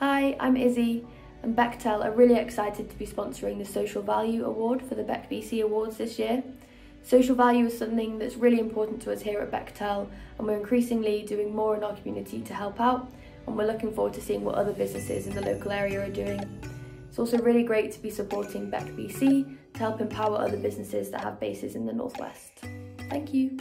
Hi, I'm Issy and Bechtel are really excited to be sponsoring the Social Value Award for the BECBC Awards this year. Social value is something that's really important to us here at Bechtel and we're increasingly doing more in our community to help out and we're looking forward to seeing what other businesses in the local area are doing. It's also really great to be supporting BECBC to help empower other businesses that have bases in the Northwest. Thank you.